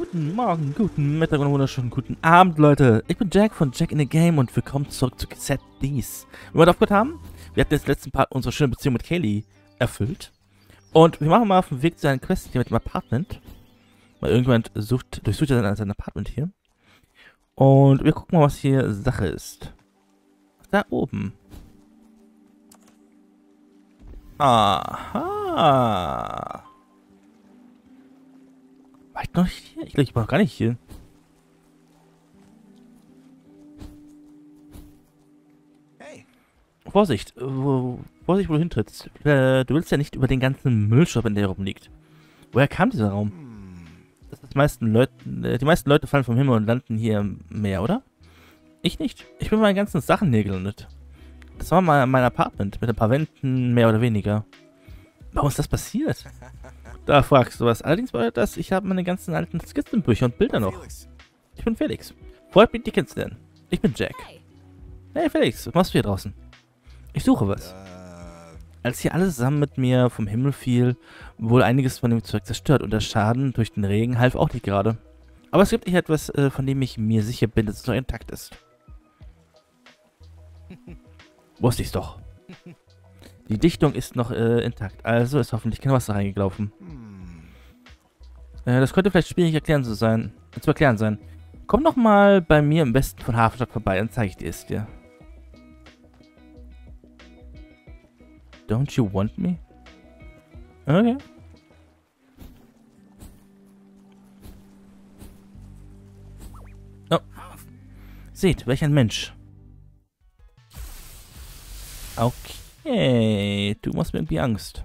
Guten Morgen, guten Mittag und wunderschönen guten Abend, Leute. Ich bin Jack von Jack in the Game und willkommen zurück zu Dies. Wie wir aufgehört haben, wir hatten jetzt letzten Part unsere schöne Beziehung mit Kaylee erfüllt. Und wir machen mal auf dem Weg zu seinen Quest hier mit dem Apartment. Weil irgendjemand sucht, durchsucht ja sein Apartment hier. Und wir gucken mal, was hier Sache ist. Da oben. Aha. War ich noch nicht hier? Ich glaube, ich war gar nicht hier. Hey, Vorsicht, wo, Vorsicht, wo du hintrittst. Äh, du willst ja nicht über den ganzen Müll shoppen, der hier rumliegt. Woher kam dieser Raum? Das ist meisten Leuten, äh, die meisten Leute fallen vom Himmel und landen hier im Meer, oder? Ich nicht. Ich bin mit meinen ganzen Sachen hier gelandet. Das war mal mein Apartment mit ein paar Wänden, mehr oder weniger. Warum ist das passiert? Da fragst du was. Allerdings bedeutet das, ich habe meine ganzen alten Skizzenbücher und Bilder noch. Felix. Ich bin Felix. Freut mich, dich kennenzulernen. Ich bin Jack. Hey, Felix, was machst du hier draußen? Ich suche was. Äh, Als hier alles zusammen mit mir vom Himmel fiel, wurde einiges von dem Zeug zerstört und der Schaden durch den Regen half auch nicht gerade. Aber es gibt hier etwas, äh, von dem ich mir sicher bin, dass es noch intakt ist. Wusste ich's doch. Die Dichtung ist noch äh, intakt, also ist hoffentlich kein Wasser reingelaufen. Äh, das könnte vielleicht schwierig erklären zu sein, zu erklären sein. Komm doch mal bei mir im Westen von Hafenstadt vorbei, dann zeige ich dir es dir. Don't you want me? Okay. Oh. Seht, welch ein Mensch. Okay, du machst mir irgendwie Angst.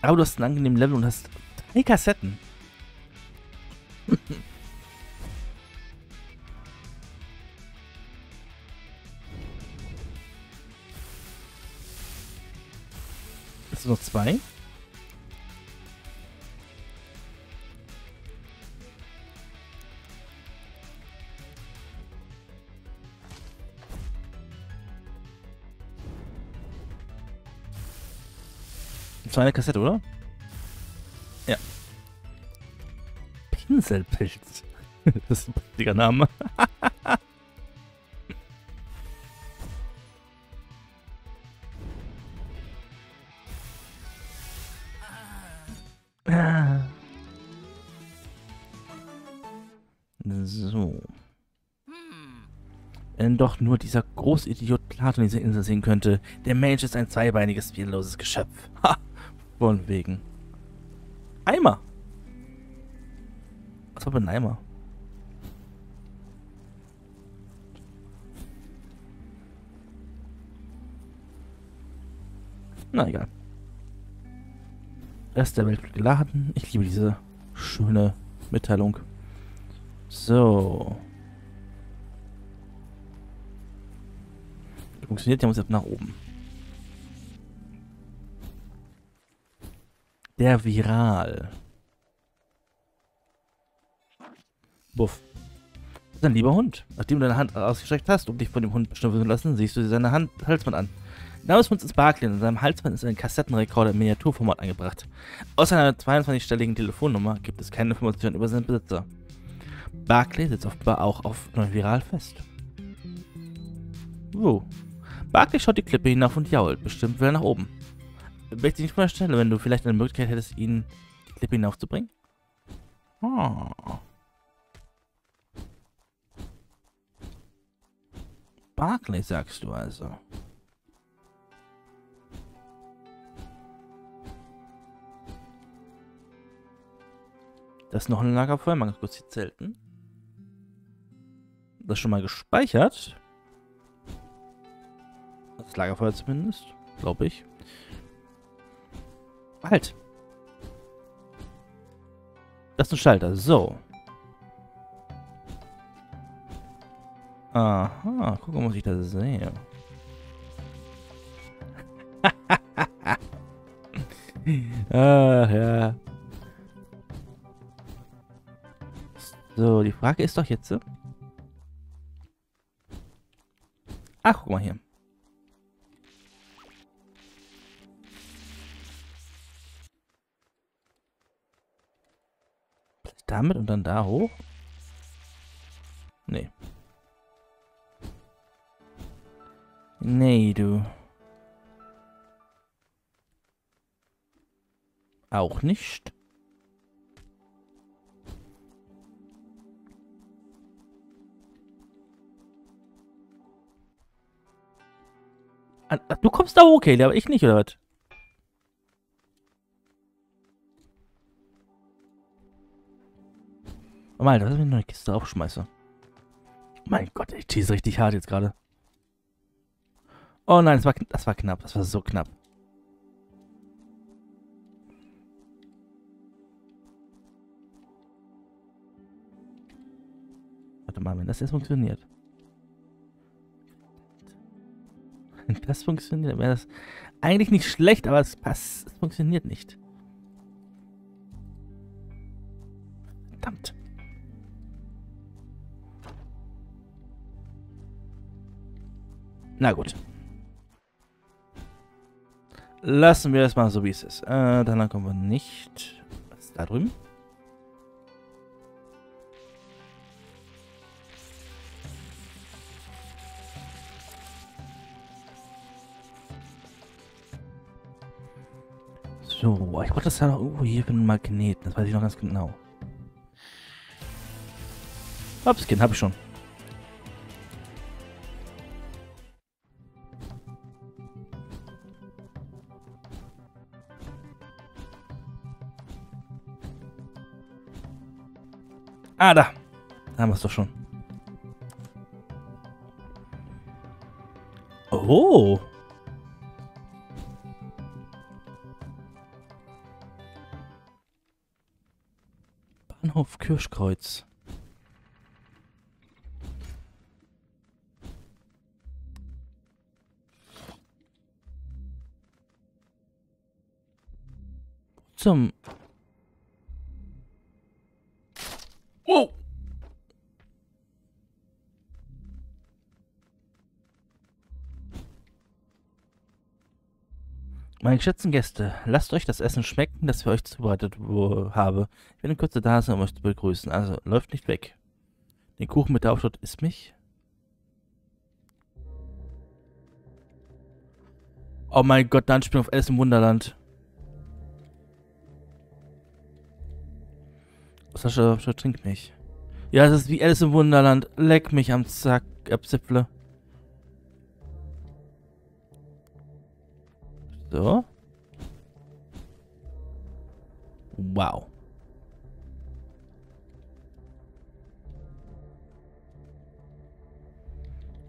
Aber du hast einen angenehmen Level und hast drei Kassetten. Ist noch zwei? War eine Kassette, oder? Ja. Pinselpilz. das ist ein lustiger Name. So. Wenn doch nur dieser Großidiot Platon diese Insel sehen könnte. Der Mensch ist ein zweibeiniges, wehrloses Geschöpf. Ha! Von wegen. Eimer. Was war denn Eimer? Na egal. Rest der Welt wird geladen. Ich liebe diese schöne Mitteilung. So. Funktioniert, der muss jetzt nach oben. Der Viral. Buff. Das ist ein lieber Hund. Nachdem du deine Hand ausgestreckt hast, um dich von dem Hund beschnüffeln zu lassen, siehst du dir seine Hand Halsband an. Name des Hundes ist Barkley und in seinem Halsband ist ein Kassettenrekorder im Miniaturformat angebracht. Außer einer 22-stelligen Telefonnummer gibt es keine Informationen über seinen Besitzer. Barkley sitzt offenbar auch auf neuen Viral fest. Wo? Barkley schaut die Klippe hinauf und jault. Bestimmt will er nach oben. Ich nicht vorstellen, wenn du vielleicht eine Möglichkeit hättest, ihn die Klippe hinaufzubringen? Oh. Barkley, sagst du also. Das ist noch ein Lagerfeuer. Mal ganz kurz die Zelten. Das ist schon mal gespeichert. Das Lagerfeuer zumindest. Glaube ich. Halt. Das ist ein Schalter. So. Aha. Guck mal, was ich da sehe. Ach ja. So, die Frage ist doch jetzt. Ach, guck mal hier. Damit und dann da hoch? Nee. Nee, du. Auch nicht. Ah, du kommst da hoch, Kaylee, aber ich nicht, oder was? Oh mein, das ist eine Kiste aufschmeiße. Mein Gott, ich tease richtig hart jetzt gerade. Oh nein, das war, das war knapp. Das war so knapp. Warte mal, wenn das jetzt funktioniert. Wenn das funktioniert, wäre das eigentlich nicht schlecht, aber es, passt, es funktioniert nicht. Na gut. Lassen wir es mal so, wie es ist. Äh, danach kommen wir nicht. Was ist da drüben? So, ich brauche das ja noch irgendwo hier für einen Magneten. Das weiß ich noch ganz genau. Upskin, habe ich schon. Ah, da. Da haben wir es doch schon. Oh. Bahnhof Kirschkreuz. Zum... Meine geschätzten Gäste, lasst euch das Essen schmecken, das für euch zubereitet habe. Ich in Kürze da sein, um euch zu begrüßen. Also, läuft nicht weg. Den Kuchen mit der Aufschrift ist mich. Oh mein Gott, dann spielen auf Alice im Wunderland. Sascha, Sascha, trink mich. Ja, das ist wie Alice im Wunderland. Leck mich am Zack, Abzipfle. So. Wow.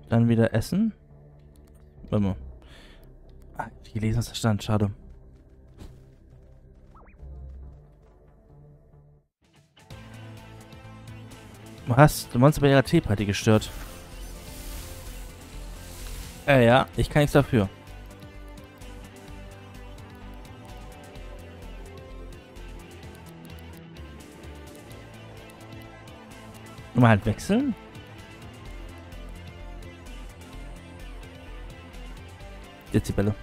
Dann wieder essen. Warte mal. Ah, ich gelesen, was da stand. Schade. Hast du meinst bei ihrer Teeparty gestört. Äh, ja, ich kann nichts dafür. Mal halt wechseln. Dezibelle.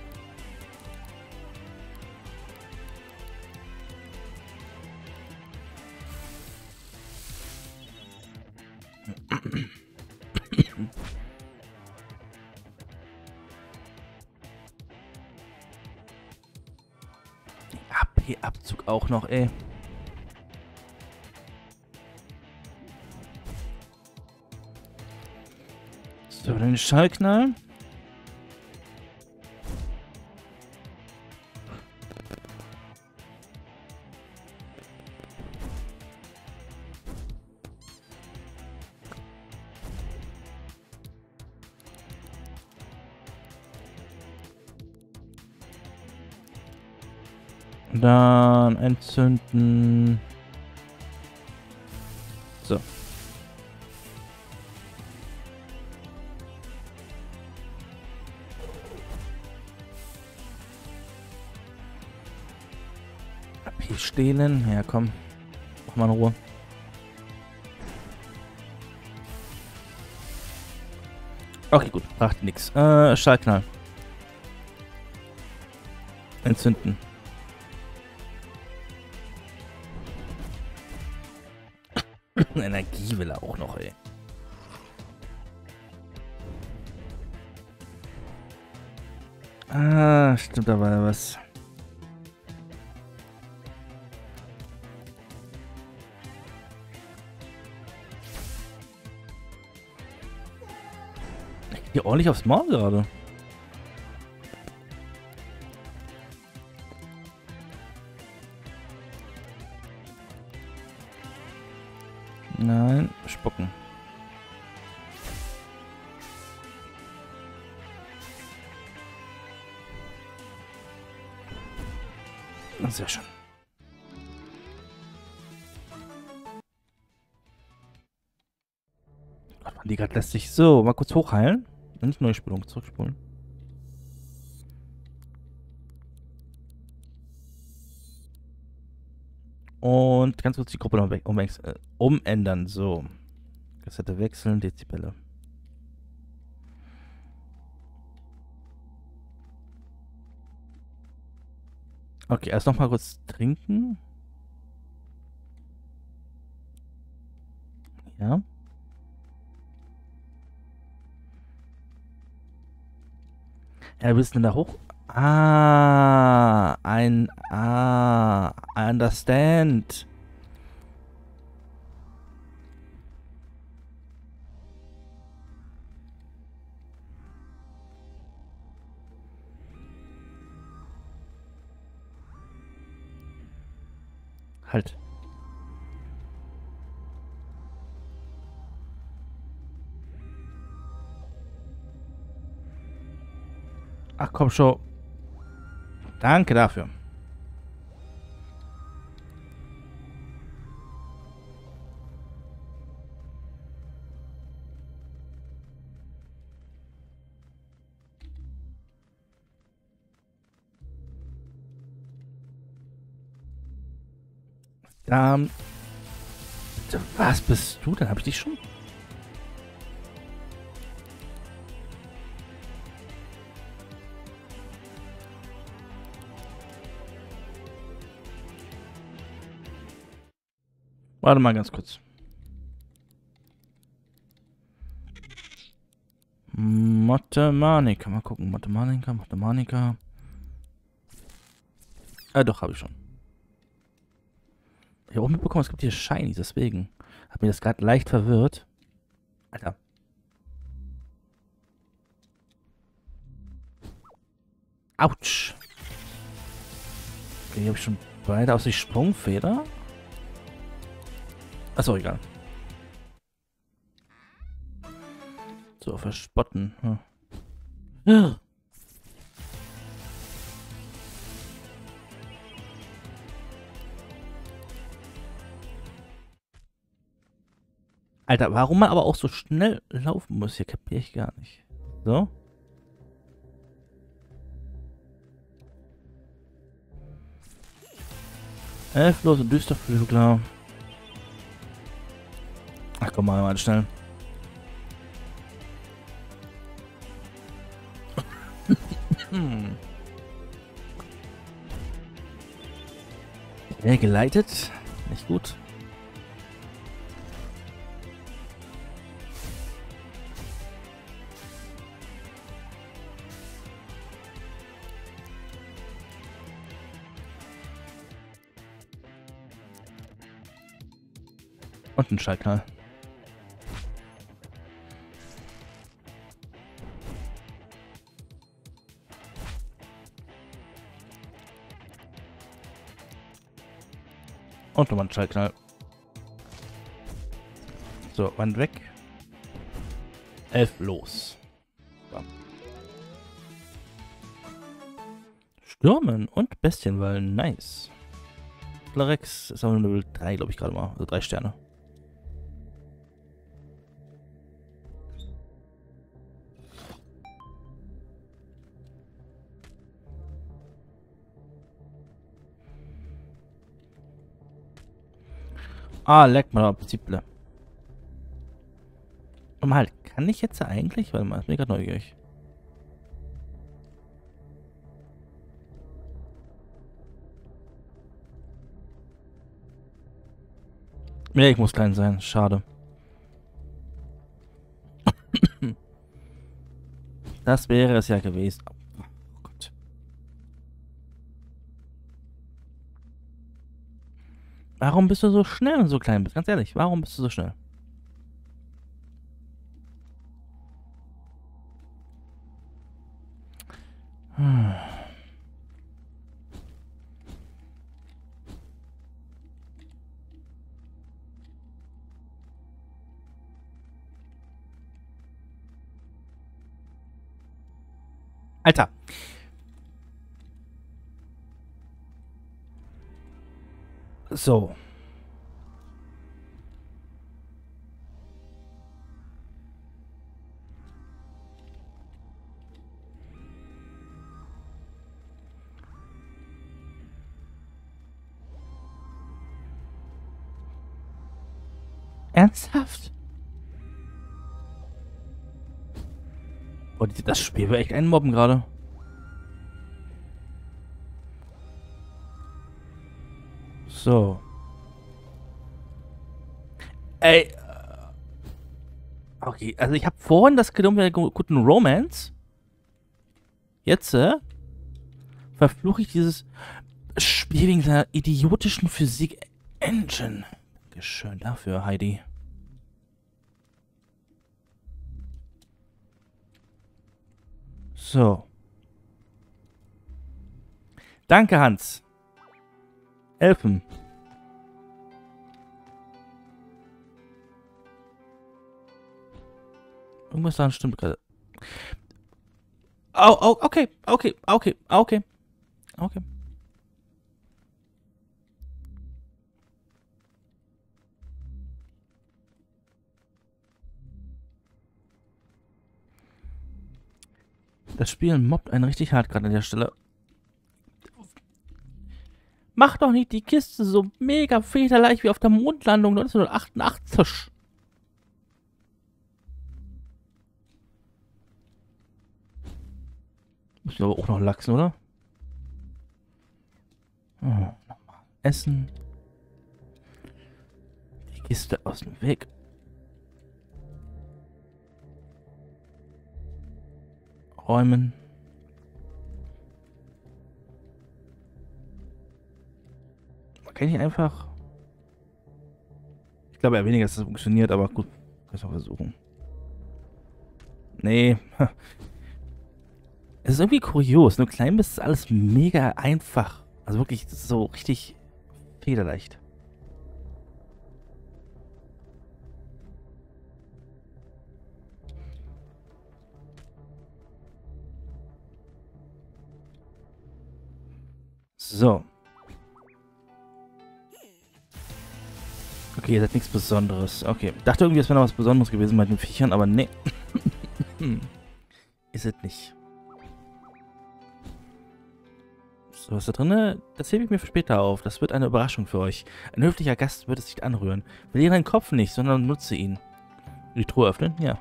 AP-Abzug auch noch, ey. So, den Schallknall. Dann entzünden. Stehlen. Ja, komm. Mach mal in Ruhe. Okay, gut. Bracht nix. Äh, Schallknall. Entzünden. Energie will er auch noch, ey. Ah, stimmt, da was. Hier ordentlich aufs Maul gerade. Nein, spucken. Sehr schön. Die gerade lässt sich so mal kurz hochheilen. Nicht Neuspulung, zurückspulen. Und ganz kurz die Gruppe noch um, äh, umändern. So. Kassette wechseln, Dezibelle. Okay, erst noch mal kurz trinken. Ja. Ja, wir sind da hoch. Ah, ein. Ah, I understand. Halt. Ach komm schon. Danke dafür. Ähm, was bist du? Dann habe ich dich schon. Warte mal ganz kurz. Mathematiker. Mal gucken. Mathematiker, Mathematiker. Ah, doch, habe ich schon. Ich habe auch mitbekommen, es gibt hier Shiny, deswegen. Hat mir das gerade leicht verwirrt. Alter. Autsch. Okay, hier habe ich schon beide aus die Sprungfeder. Achso, egal. So, verspotten. Hm. Ja. Alter, warum man aber auch so schnell laufen muss, hier kapiere ich gar nicht. So. Elflose Düsterflügler. Ach komm mal, mal schnell. Ja, geleitet. Nicht gut. Und ein Schallknall. Und nochmal ein Schallknall. So, Wand weg. Elf los. So. Stürmen und Bestienwallen, nice. Larex ist aber nur 3, glaube ich, gerade mal. Also 3 Sterne. Ah, leck mal, Prinziple. Mal, kann ich jetzt eigentlich? Warte mal, ich bin gerade neugierig. Ja, ich muss klein sein. Schade. Das wäre es ja gewesen. Oh Gott. Warum bist du so schnell und so klein bist? Ganz ehrlich, warum bist du so schnell? Alter. So. Ernsthaft? Boah, das Spiel war echt ein Mobben gerade. So. Ey. Okay, also ich habe vorhin das genommen mit der guten Romance. Jetzt, äh, verfluche ich dieses Spiel wegen seiner idiotischen Physik-Engine. Dankeschön dafür, Heidi. So. Danke, Hans. Elfen. Irgendwas daran stimmt gerade. Oh, oh, okay, okay, okay, okay, okay. Das Spiel mobbt einen richtig hart gerade an der Stelle. Mach doch nicht die Kiste so mega federleicht wie auf der Mondlandung 1988. Müssen aber auch noch lachsen, oder? Oh, nochmal. Essen. Die Kiste aus dem Weg. räumen. Kann nicht einfach... Ich glaube eher weniger, dass das funktioniert, aber gut. Kann ich mal versuchen. Nee. Es ist irgendwie kurios. Nur klein bist ist alles mega einfach. Also wirklich so richtig federleicht. So. Okay, ihr seid nichts Besonderes. Okay. Dachte irgendwie, es wäre noch was Besonderes gewesen bei den Viechern, aber nee. Ist es nicht. So, was da drin? Das hebe ich mir für später auf. Das wird eine Überraschung für euch. Ein höflicher Gast wird es nicht anrühren. Verliere deinen Kopf nicht, sondern nutze ihn. Die Truhe öffnen? Ja.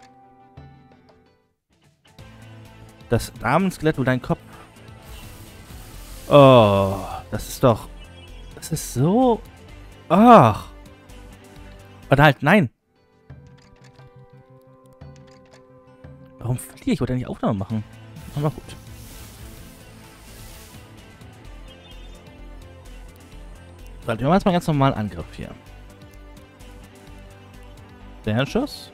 Das Damenskelett will deinen Kopf Oh, das ist doch... Das ist so... Ach. Oder halt, nein. Warum verliere ich? Ich wollte ja nicht Aufnahme machen. Aber gut. So, wir machen jetzt mal ganz normal Angriff hier. Fernschuss.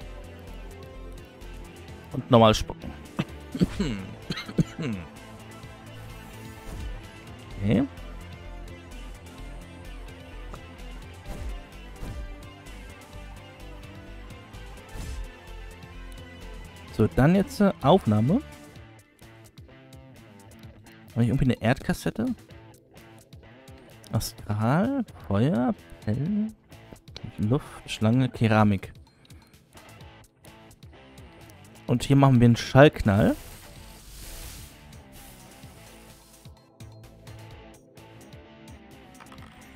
Und normal spucken. Okay. So, dann jetzt äh, Aufnahme. Habe ich irgendwie eine Erdkassette? Astral, Feuer, Pell, Luft, Schlange, Keramik. Und hier machen wir einen Schallknall.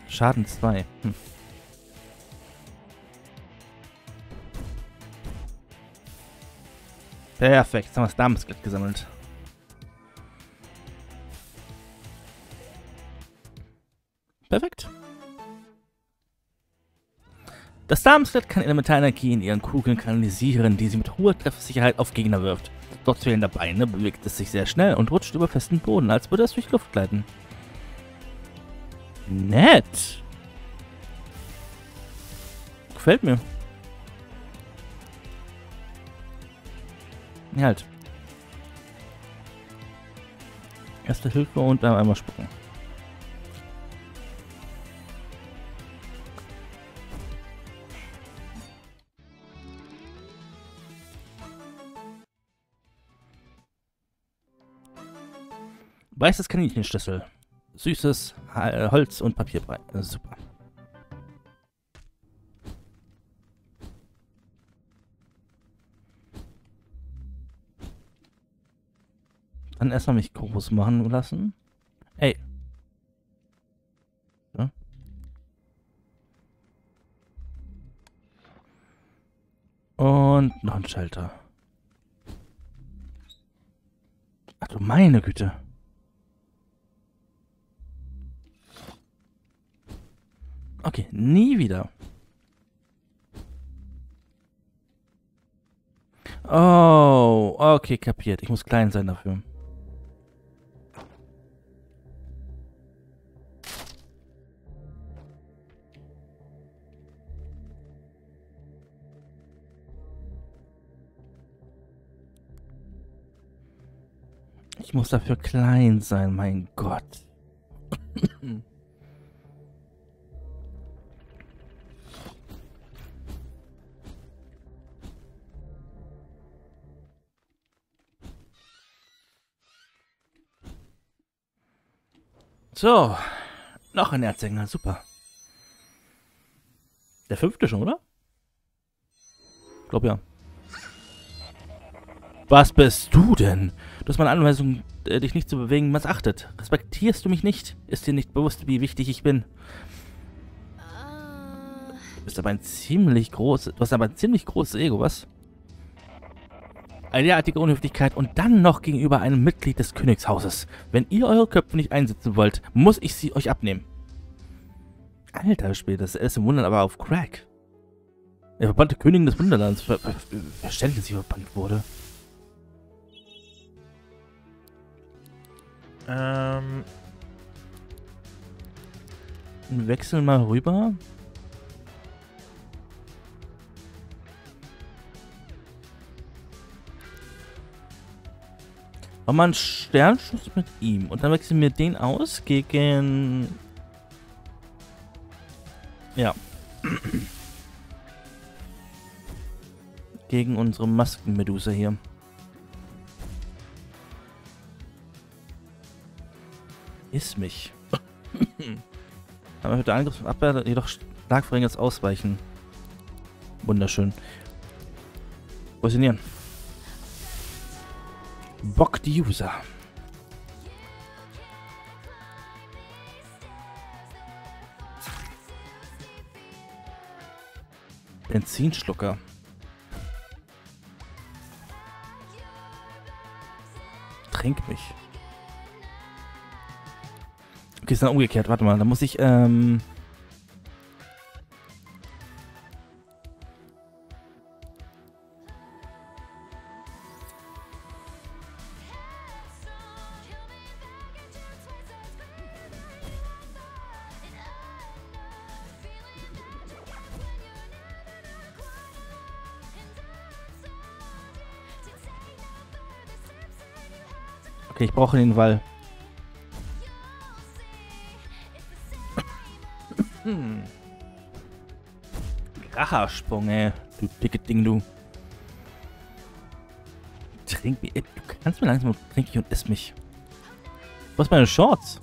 Schaden 2. Hm. Perfekt, jetzt haben wir das Damenskelett gesammelt. Perfekt. Das Darmslet kann Elementarenergie in ihren Kugeln kanalisieren, die sie mit hoher Treffsicherheit auf Gegner wirft. Trotz fehlender Beine bewegt es sich sehr schnell und rutscht über festen Boden, als würde es durch Luft gleiten. Nett. Gefällt mir. Halt. Erste Hilfe und dann einmal spucken. Weißes Kaninchenschlüssel. Süßes Holz und Papierbrei. Äh, super. Dann erstmal mich groß machen lassen. Ey. Ja. Und noch ein Schalter. Ach du meine Güte. Okay, nie wieder. Oh, okay, kapiert. Ich muss klein sein dafür. Ich muss dafür klein sein, mein Gott. So, noch ein Erzengel, super. Der fünfte schon, oder? Ich glaube ja. Was bist du denn? Du hast meine Anweisung, äh, dich nicht zu bewegen, missachtet. Respektierst du mich nicht? Ist dir nicht bewusst, wie wichtig ich bin? Du bist aber ein ziemlich großes, du hast aber ein ziemlich großes Ego, was? Eine derartige Unhöflichkeit und dann noch gegenüber einem Mitglied des Königshauses. Wenn ihr eure Köpfe nicht einsetzen wollt, muss ich sie euch abnehmen. Alter Spiel, das ist im Wunder aber auf Crack. Der verbannte Königin des Wunderlands, ver ver verständlich verbannt wurde. Ähm. Wir wechseln mal rüber. Machen wir einen Sternschuss mit ihm. Und dann wechseln wir den aus gegen... Ja. gegen unsere Maskenmedusa hier. Ist mich. Aber mit der Angriff und Abwehr jedoch schlagverringertes Ausweichen. Wunderschön. Positionieren. Bock die User. Benzinschlucker. Trink mich. Okay, ist dann umgekehrt. Warte mal, da muss ich, ähm... Okay, ich brauche den Wall. Hm. Rachersprung, ey. Du dicke Ding, du. Trink mich. Du kannst mir langsam trink ich und iss mich. Was meine Shorts?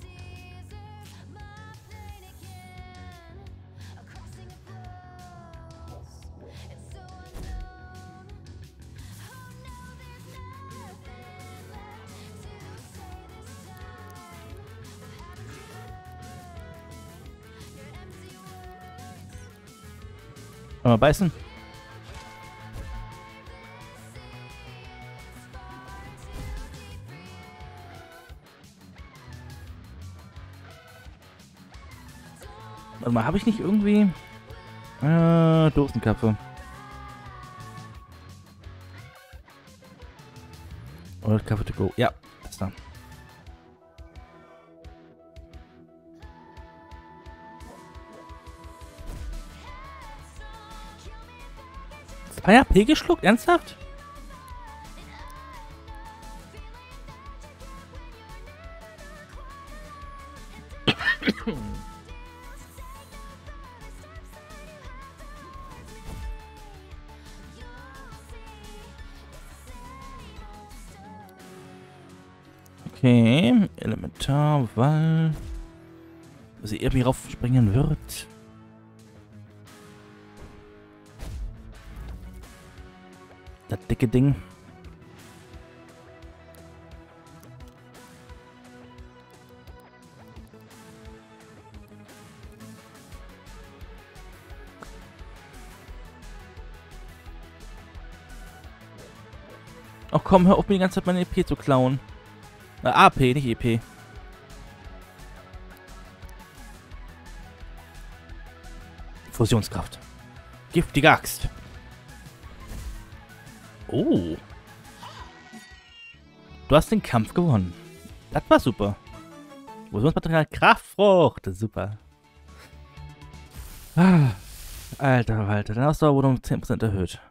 Mal beißen. Warte mal, habe ich nicht irgendwie... Äh, Dosenkappe. Oder Kaffee to go. Ja, ist da. Zwei AP geschluckt? Ernsthaft? Okay, Elementar, weil sie irgendwie raufspringen wird. Dicke Ding. Ach komm, hör auf mir die ganze Zeit meine EP zu klauen. Äh, AP, nicht EP. Fusionskraft. Giftige Axt. Oh. Du hast den Kampf gewonnen. Das war super. Fusionsmaterial Kraftfrucht. Super. Ah, alter Walter, deine Ausdauer wurde um 10% erhöht.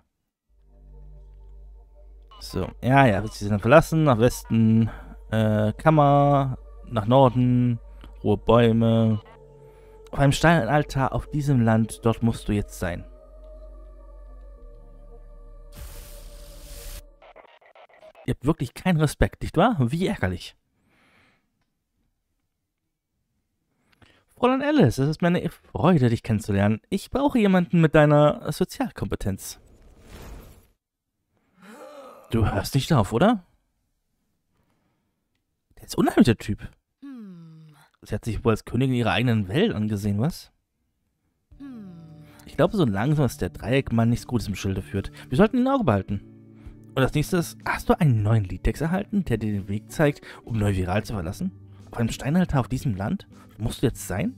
So, ja, ja, sie sind verlassen, nach Westen, äh, Kammer, nach Norden, hohe Bäume. Auf einem steilen Altar auf diesem Land, dort musst du jetzt sein. Ihr habt wirklich keinen Respekt, nicht wahr? Wie ärgerlich. Fräulein Alice, es ist mir eine Freude, dich kennenzulernen. Ich brauche jemanden mit deiner Sozialkompetenz. Du hörst nicht auf, oder? Der ist unheimlich, der Typ. Sie hat sich wohl als Königin ihrer eigenen Welt angesehen, was? Ich glaube so langsam, dass der Dreieckmann nichts Gutes im Schilde führt. Wir sollten ihn im Auge behalten. Und als nächstes, hast du einen neuen Liedtext erhalten, der dir den Weg zeigt, um Neuviral zu verlassen? Auf einem Steinhalter auf diesem Land? Musst du jetzt sein?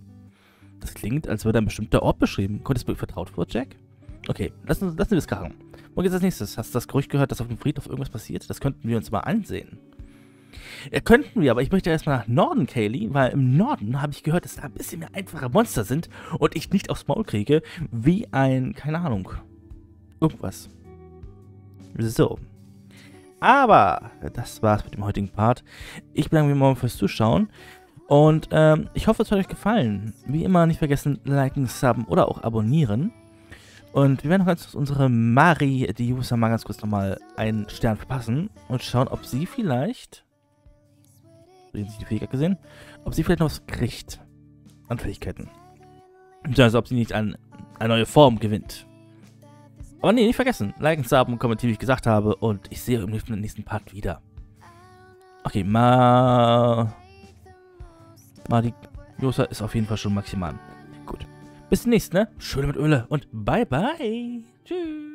Das klingt, als würde ein bestimmter Ort beschrieben. Kommt es mir vertraut vor, Jack? Okay, lassen, lassen wir das krachen. Wo geht's als nächstes? Hast du das Gerücht gehört, dass auf dem Friedhof irgendwas passiert? Das könnten wir uns mal ansehen. Ja, könnten wir, aber ich möchte erstmal nach Norden, Kaylee, weil im Norden habe ich gehört, dass da ein bisschen mehr einfache Monster sind und ich nicht aufs Maul kriege, wie ein, keine Ahnung, irgendwas. So. Aber das war's mit dem heutigen Part. Ich bedanke mich mal fürs Zuschauen. Und ähm, ich hoffe, es hat euch gefallen. Wie immer, nicht vergessen, liken, subben oder auch abonnieren. Und wir werden noch ganz unsere Mari, die User, mal ganz kurz nochmal einen Stern verpassen und schauen, ob sie vielleicht, so jetzt die Fähigkeit gesehen, ob sie vielleicht noch was kriegt an Fähigkeiten. Also ob sie nicht an eine neue Form gewinnt. Aber nee, nicht vergessen, liken, subben, kommentieren, wie ich gesagt habe und ich sehe euch im nächsten Part wieder. Okay, Ma... Josa ist auf jeden Fall schon maximal. Bis demnächst, ne? Schöne mit Öle und bye bye. Tschüss.